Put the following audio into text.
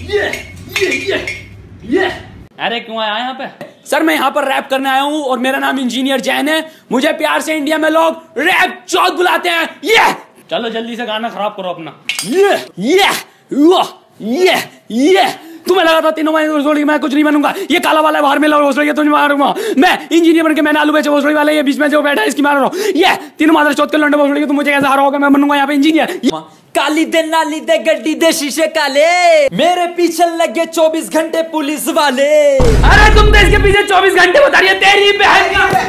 ये ये ये ये अरे क्यों आया यहाँ पे? सर मैं यहाँ पर रैप करने आया हूँ और मेरा नाम इंजीनियर जैन है। मुझे प्यार से इंडिया में लोग रैप चौथ बुलाते हैं। ये चलो जल्दी से गाना खराब करो अपना। ये ये वाह, ये ये तुम्हें लगा था तीनों महीने मैं कुछ नहीं बनूँगा। ये काला वाला बाहर में रोसड़ी तुझे मारूँगा। मैं इंजीनियर बन के मैंने आलू बेचे रोसड़ी वाले ये बीच में जो बैठा है इसकी मार रहा हूँ। ये तीनों मादर चौथ के लंडे रोसड़ी तुम मुझे कैसे हारा होगा मैं बनूँगा यहाँ पे इंजीनियर काली दे नाली दे गड्डी दे शीशे काले। मेरे पीछे लगे 24 घंटे पुलिस वाले। अरे तुम तो इसके पीछे 24 घंटे बता रही है, तेरी बहन